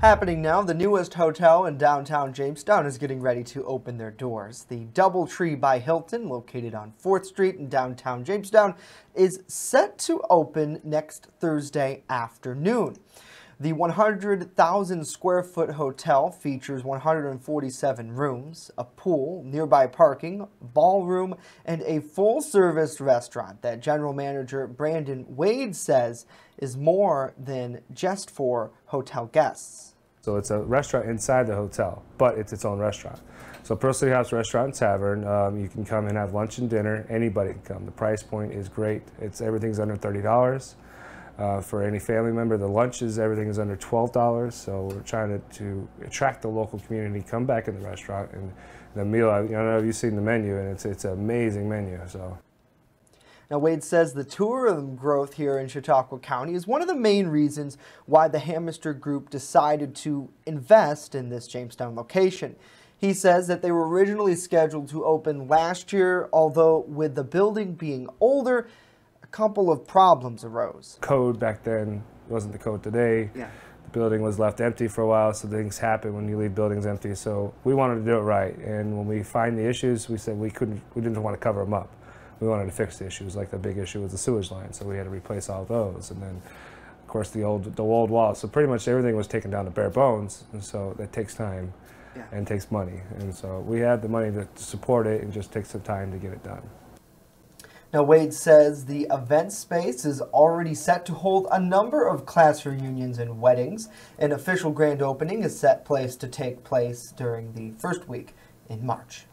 Happening now, the newest hotel in downtown Jamestown is getting ready to open their doors. The Doubletree by Hilton, located on 4th Street in downtown Jamestown, is set to open next Thursday afternoon. The 100,000 square foot hotel features 147 rooms, a pool, nearby parking, ballroom, and a full service restaurant that general manager Brandon Wade says is more than just for hotel guests. So it's a restaurant inside the hotel, but it's its own restaurant. So Pearl City House Restaurant and Tavern, um, you can come and have lunch and dinner. Anybody can come. The price point is great. It's everything's under thirty dollars. Uh, for any family member, the lunches, everything is under $12. So we're trying to, to attract the local community, come back in the restaurant, and the meal. I, don't know, if you've seen the menu, and it's it's an amazing menu. So. Now, Wade says the tourism growth here in Chautauqua County is one of the main reasons why the Hamister Group decided to invest in this Jamestown location. He says that they were originally scheduled to open last year, although with the building being older, couple of problems arose. Code back then wasn't the code today. Yeah. The building was left empty for a while, so things happen when you leave buildings empty. So we wanted to do it right, and when we find the issues, we said we couldn't, we didn't want to cover them up. We wanted to fix the issues, like the big issue was the sewage line, so we had to replace all those, and then. Of course, the old the old walls. So pretty much everything was taken down to bare bones, and so that takes time Yeah. and takes money. And so we have the money to support it, and just takes some time to get it done. Now, Wade says the event space is already set to hold a number of class reunions and weddings. An official grand opening is set place to take place during the first week in March.